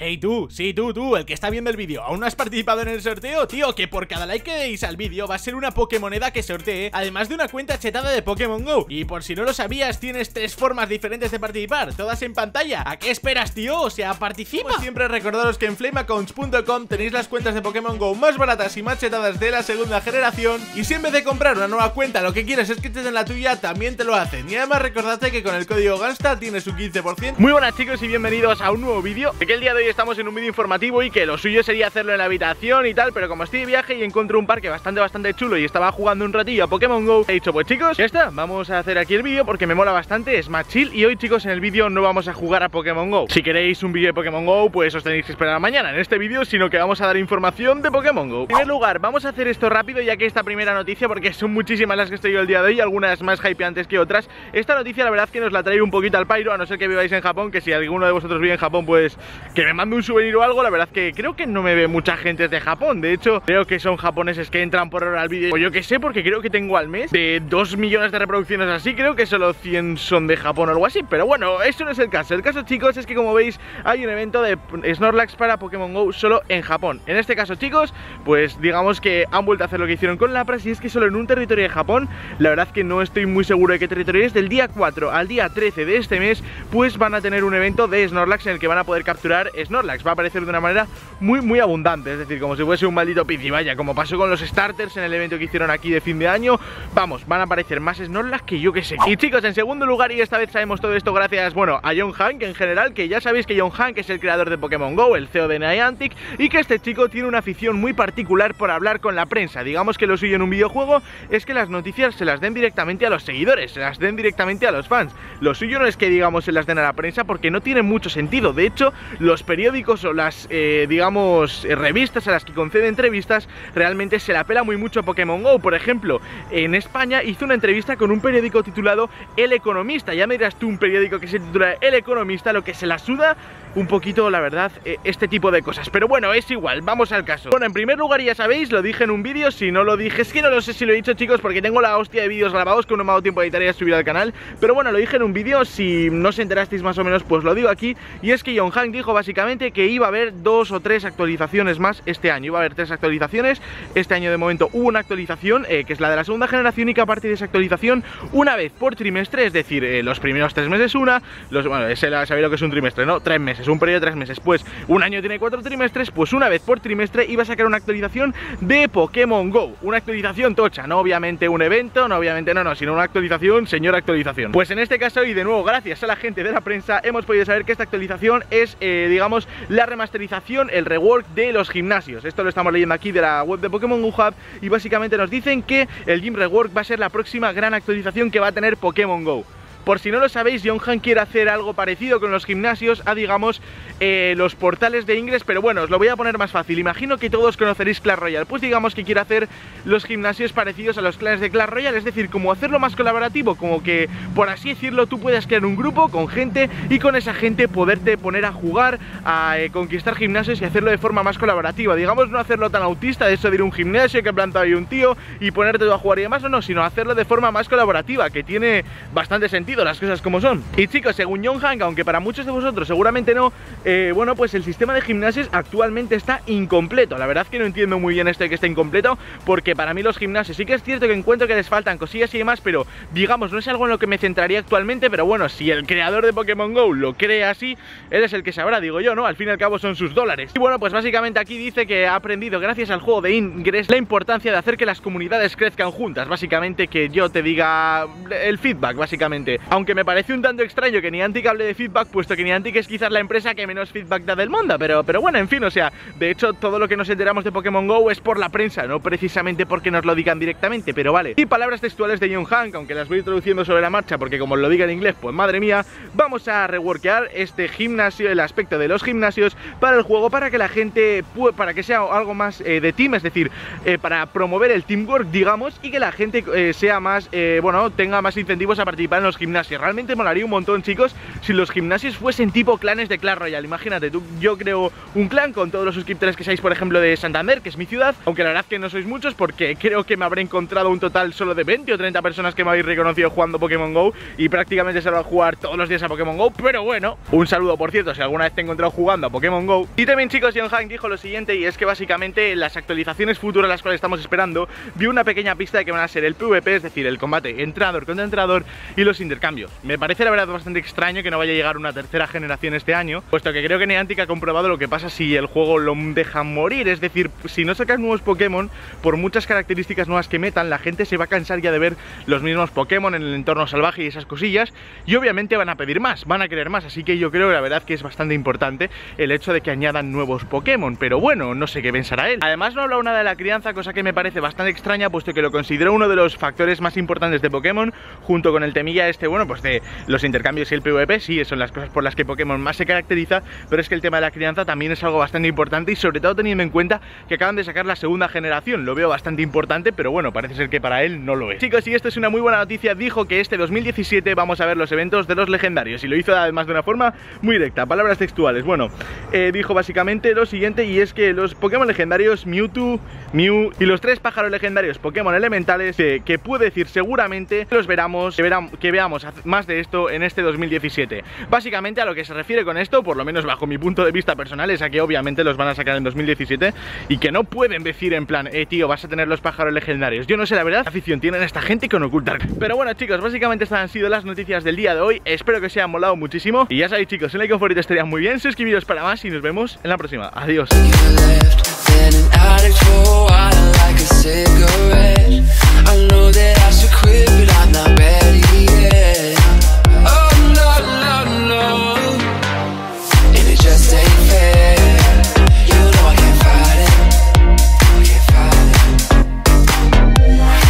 Hey tú, sí tú, tú, el que está viendo el vídeo, ¿aún no has participado en el sorteo? Tío, que por cada like que deis al vídeo va a ser una Pokémoneda que sortee, además de una cuenta chetada de Pokémon GO. Y por si no lo sabías, tienes tres formas diferentes de participar, todas en pantalla. ¿A qué esperas, tío? O sea, participa. Como siempre recordaros que en flameaccounts.com tenéis las cuentas de Pokémon GO más baratas y más chetadas de la segunda generación. Y si en vez de comprar una nueva cuenta lo que quieres es que te den la tuya, también te lo hacen. Y además recordate que con el código GANSTA tienes un 15% Muy buenas chicos y bienvenidos a un nuevo vídeo. Que el día de hoy estamos en un vídeo informativo y que lo suyo sería hacerlo en la habitación y tal Pero como estoy de viaje y encontré un parque bastante bastante chulo y estaba jugando un ratillo a Pokémon GO He dicho pues chicos, ya está, vamos a hacer aquí el vídeo porque me mola bastante, es más chill Y hoy chicos en el vídeo no vamos a jugar a Pokémon GO. Si queréis un vídeo de Pokémon GO pues os tenéis que esperar mañana en este vídeo Sino que vamos a dar información de Pokémon GO. En primer lugar, vamos a hacer esto rápido ya que esta primera noticia Porque son muchísimas las que estoy yo el día de hoy, algunas más hypeantes que otras Esta noticia la verdad que nos la traigo un poquito al pairo, a no ser que viváis en Japón Que si alguno de vosotros vive en Japón pues que me mande un souvenir o algo La verdad que creo que no me ve mucha gente de Japón. De hecho, creo que son japoneses que entran por hora al vídeo. O yo que sé, porque creo que tengo al mes De 2 millones de reproducciones así. Creo que solo 100 son de Japón o algo así. Pero bueno, eso no es el caso. El caso, chicos, es que como veis Hay un evento de Snorlax para Pokémon GO solo en Japón. En este caso, chicos, pues digamos que han vuelto a hacer lo que hicieron con Lapras Y es que solo en un territorio de Japón La verdad que no estoy muy seguro de qué territorio es Del día 4 al día 13 de este mes Pues van a tener un evento de Snorlax En el que van a poder capturar Snorlax Va a aparecer de una manera muy muy abundante Es decir, como si fuese un maldito vaya Como pasó con los starters en el evento que hicieron aquí de fin de año. Vamos, van a aparecer más Snorlax que yo que sé. Y chicos, en segundo lugar, y esta vez sabemos todo esto gracias, bueno, a John Hank en general Que ya sabéis que John Hank es el creador de Pokémon GO, el CEO de Niantic Y que este chico tiene una afición muy particular por hablar con la prensa. Digamos que lo suyo en un videojuego es que las noticias se las den directamente a los seguidores Se las den directamente a los fans. Lo suyo no es que, digamos, se las den a la prensa porque no tiene mucho sentido. De hecho, los periódicos o las, eh, digamos, revistas a las que concede entrevistas realmente se la pela muy mucho a Pokémon GO. Por ejemplo, en España hizo una entrevista con un periódico titulado El Economista. Ya me dirás tú un periódico que se titula El Economista, lo que se la suda un poquito, la verdad, este tipo de cosas. Pero bueno, es igual, vamos al caso. Bueno, en primer lugar, ya sabéis, lo dije en un vídeo Si no lo dije, es que no lo sé si lo he dicho, chicos Porque tengo la hostia de vídeos grabados que no me ha dado tiempo de editar y subir al canal. Pero bueno, lo dije en un vídeo, si no os enterasteis más o menos, pues lo digo aquí. Y es que John Hank dijo básicamente que iba a haber dos o tres actualizaciones más este año. Iba a haber tres actualizaciones. Este año de momento hubo una actualización, eh, que es la de la segunda generación Y que a partir de esa actualización, una vez por trimestre Es decir, eh, los primeros tres meses una Bueno, sabéis lo que es un trimestre, ¿no? Tres meses, un periodo de tres meses pues un año tiene cuatro trimestres, pues una vez por trimestre iba a sacar una actualización de Pokémon GO. Una actualización tocha, no obviamente un evento, no obviamente no, no, sino una actualización, señora actualización. Pues en este caso y de nuevo gracias a la gente de la prensa hemos podido saber que esta actualización es, eh, digamos, la remasterización, el rework de los gimnasios. Esto lo estamos leyendo aquí de la web de Pokémon Go Hub y básicamente nos dicen que el Gym Rework va a ser la próxima gran actualización que va a tener Pokémon GO por si no lo sabéis, John Han quiere hacer algo parecido con los gimnasios a, digamos, eh, los portales de Ingress, pero bueno, os lo voy a poner más fácil. Imagino que todos conoceréis Clash Royale, pues digamos que quiere hacer los gimnasios parecidos a los clanes de Clash Royale, es decir, como hacerlo más colaborativo, como que, por así decirlo, tú puedas crear un grupo con gente y con esa gente poderte poner a jugar, a eh, conquistar gimnasios y hacerlo de forma más colaborativa. Digamos, no hacerlo tan autista de eso de ir a un gimnasio que planta ahí un tío y ponerte a jugar y demás, no, no, sino hacerlo de forma más colaborativa, que tiene bastante sentido las cosas como son. Y chicos, según John Hank, aunque para muchos de vosotros seguramente no, eh, bueno, pues el sistema de gimnasios actualmente está incompleto. La verdad es que no entiendo muy bien esto de que esté incompleto, porque para mí los gimnasios sí que es cierto que encuentro que les faltan cosillas y demás, pero digamos, no es algo en lo que me centraría actualmente, pero bueno, si el creador de Pokémon GO lo cree así, él es el que sabrá, digo yo, ¿no? Al fin y al cabo son sus dólares. Y bueno, pues básicamente aquí dice que ha aprendido gracias al juego de Ingress la importancia de hacer que las comunidades crezcan juntas, básicamente que yo te diga el feedback, básicamente. Aunque me parece un tanto extraño que Niantic hable de feedback, puesto que Niantic es quizás la empresa que menos feedback da del mundo, pero, pero bueno, en fin, o sea, de hecho todo lo que nos enteramos de Pokémon GO es por la prensa, no precisamente porque nos lo digan directamente, pero vale. Y palabras textuales de John Hank, aunque las voy traduciendo sobre la marcha, porque como lo diga en inglés, pues madre mía, vamos a reworkear este gimnasio, el aspecto de los gimnasios para el juego, para que la gente, para que sea algo más eh, de team, es decir, eh, para promover el teamwork, digamos, y que la gente eh, sea más, bueno, tenga más incentivos a participar en los gimnasios gimnasios. Realmente molaría un montón, chicos, si los gimnasios fuesen tipo clanes de Clash Royale. Imagínate, tú, yo creo un clan con todos los suscriptores que seáis, por ejemplo, de Santander, que es mi ciudad, aunque la verdad que no sois muchos porque creo que me habré encontrado un total solo de 20 o 30 personas que me habéis reconocido jugando Pokémon GO y prácticamente se va a jugar todos los días a Pokémon GO, pero bueno, un saludo por cierto si alguna vez te he encontrado jugando a Pokémon GO. Y también chicos, John Hank dijo lo siguiente y es que básicamente las actualizaciones futuras las cuales estamos esperando, vio una pequeña pista de que van a ser el PvP, es decir, el combate entrenador contra entrenador y los intercambios. Me parece la verdad bastante extraño que no vaya a llegar una tercera generación este año, puesto que creo que Niantic ha comprobado lo que pasa si el juego lo deja morir, es decir, si no sacas nuevos Pokémon, por muchas características nuevas que metan, la gente se va a cansar ya de ver los mismos Pokémon en el entorno salvaje y esas cosillas, y obviamente van a pedir más, van a querer más, así que yo creo que la verdad que es bastante importante el hecho de que añadan nuevos Pokémon, pero bueno, no sé qué pensará él. Además no ha hablado nada de la crianza, cosa que me parece bastante extraña, puesto que lo considero uno de los factores más importantes de Pokémon, junto con el temilla este, bueno, pues de los intercambios y el PvP, sí, son las cosas por las que Pokémon más se caracteriza, pero es que el tema de la crianza también es algo bastante importante y sobre todo teniendo en cuenta que acaban de sacar la segunda generación, lo veo bastante importante, pero bueno, parece ser que para él no lo es. Chicos, y esto es una muy buena noticia, dijo que este 2017 vamos a ver los eventos de los legendarios y lo hizo además de una forma muy directa, palabras textuales. Bueno, eh, dijo básicamente lo siguiente y es que los Pokémon legendarios Mewtwo, Mew y los tres pájaros legendarios Pokémon elementales eh, que pude decir seguramente los veramos, que, que veamos más de esto en este 2017. Básicamente a lo que se refiere con esto, por lo menos bajo mi punto de vista personal, es a que obviamente los van a sacar en 2017 y que no pueden decir en plan, eh tío, vas a tener los pájaros legendarios. Yo no sé la verdad, qué afición tienen esta gente con ocultar. Pero bueno chicos, básicamente estas han sido las noticias del día de hoy. Espero que os hayan molado muchísimo. Y ya sabéis chicos, un like favorito estaría muy bien. Suscribiros para más y nos vemos en la próxima. Adiós.